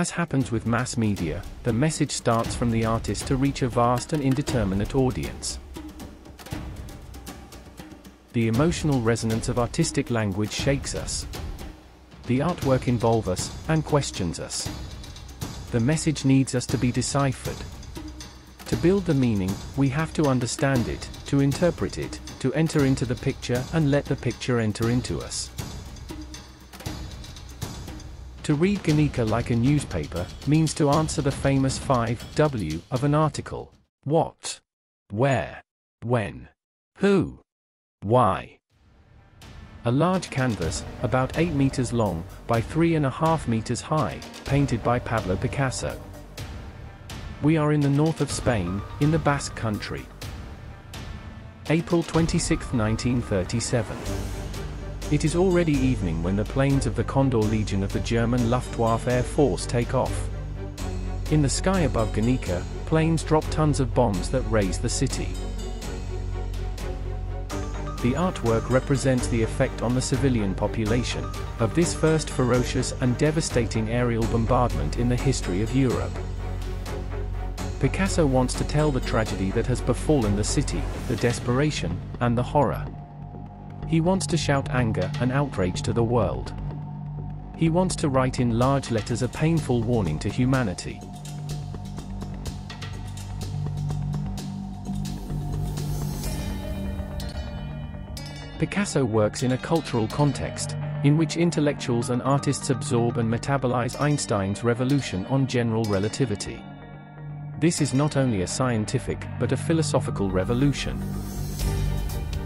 As happens with mass media, the message starts from the artist to reach a vast and indeterminate audience. The emotional resonance of artistic language shakes us. The artwork involves us, and questions us. The message needs us to be deciphered. To build the meaning, we have to understand it, to interpret it, to enter into the picture and let the picture enter into us. To read Guernica like a newspaper means to answer the famous 5W of an article. What? Where? When? Who? Why? A large canvas, about 8 meters long, by 3.5 meters high, painted by Pablo Picasso. We are in the north of Spain, in the Basque Country. April 26, 1937. It is already evening when the planes of the Condor Legion of the German Luftwaffe Air Force take off. In the sky above Guernica, planes drop tons of bombs that raze the city. The artwork represents the effect on the civilian population of this first ferocious and devastating aerial bombardment in the history of Europe. Picasso wants to tell the tragedy that has befallen the city, the desperation, and the horror. He wants to shout anger and outrage to the world. He wants to write in large letters a painful warning to humanity. Picasso works in a cultural context, in which intellectuals and artists absorb and metabolize Einstein's revolution on general relativity. This is not only a scientific, but a philosophical revolution.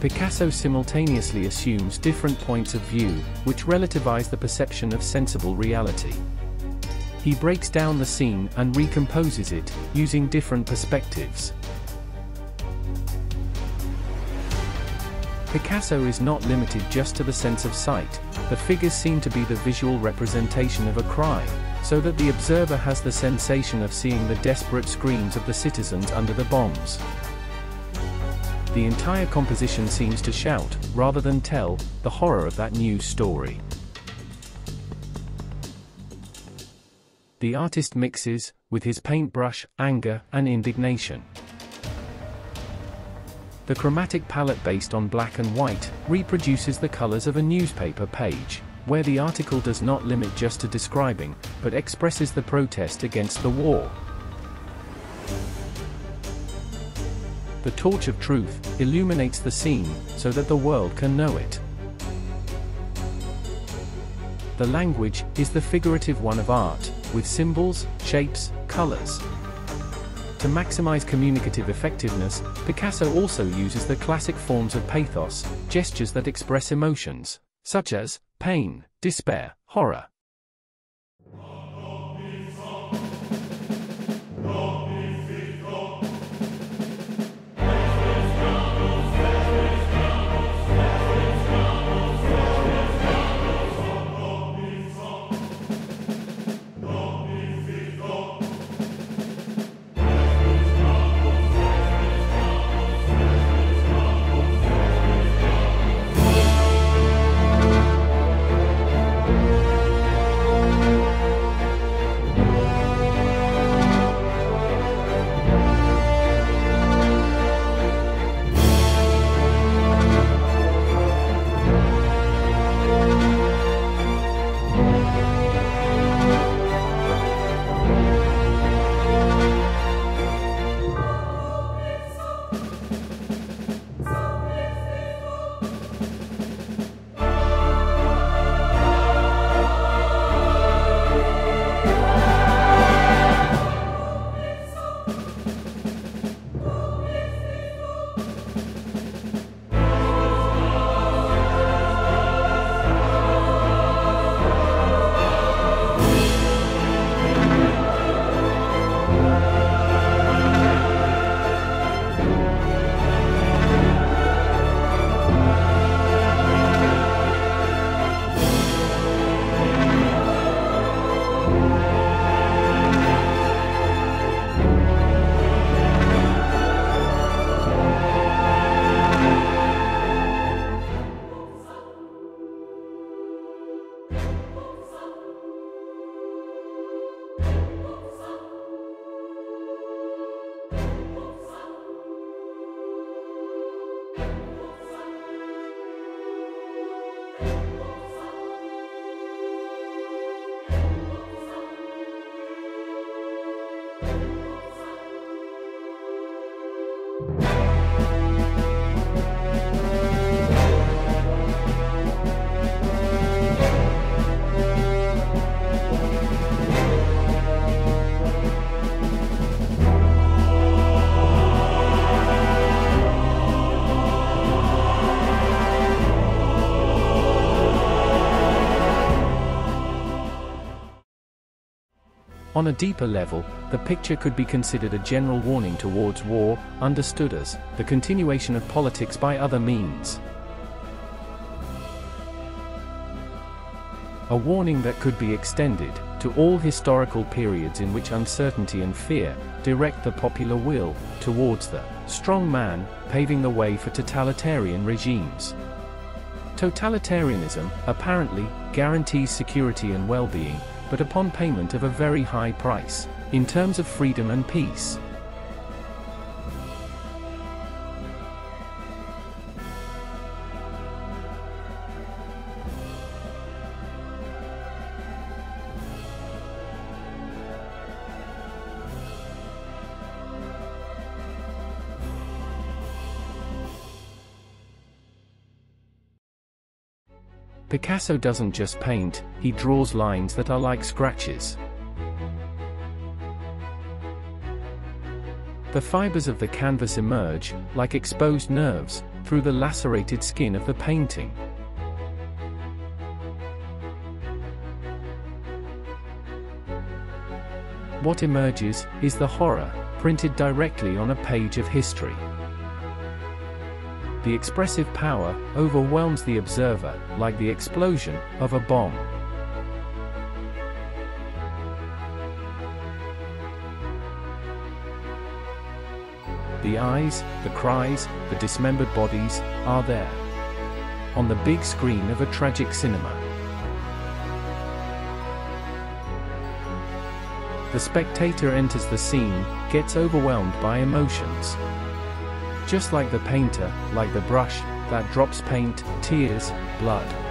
Picasso simultaneously assumes different points of view, which relativize the perception of sensible reality. He breaks down the scene and recomposes it, using different perspectives. Picasso is not limited just to the sense of sight, the figures seem to be the visual representation of a cry, so that the observer has the sensation of seeing the desperate screams of the citizens under the bombs the entire composition seems to shout, rather than tell, the horror of that news story. The artist mixes, with his paintbrush, anger and indignation. The chromatic palette based on black and white reproduces the colors of a newspaper page, where the article does not limit just to describing, but expresses the protest against the war, The torch of truth illuminates the scene so that the world can know it. The language is the figurative one of art, with symbols, shapes, colors. To maximize communicative effectiveness, Picasso also uses the classic forms of pathos, gestures that express emotions, such as pain, despair, horror, On a deeper level, the picture could be considered a general warning towards war, understood as the continuation of politics by other means. A warning that could be extended to all historical periods in which uncertainty and fear direct the popular will towards the strong man, paving the way for totalitarian regimes. Totalitarianism, apparently, guarantees security and well-being, but upon payment of a very high price, in terms of freedom and peace. Picasso doesn't just paint, he draws lines that are like scratches. The fibers of the canvas emerge, like exposed nerves, through the lacerated skin of the painting. What emerges, is the horror, printed directly on a page of history the expressive power overwhelms the observer, like the explosion of a bomb. The eyes, the cries, the dismembered bodies, are there. On the big screen of a tragic cinema. The spectator enters the scene, gets overwhelmed by emotions. Just like the painter, like the brush, that drops paint, tears, blood.